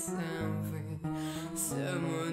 something, someone